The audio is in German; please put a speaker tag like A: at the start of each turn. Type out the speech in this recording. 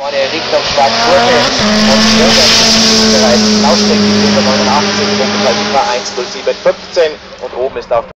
A: Vorne Richtung Stadtkurve und bereits Laufstrecke 489, über 10715 und oben ist auch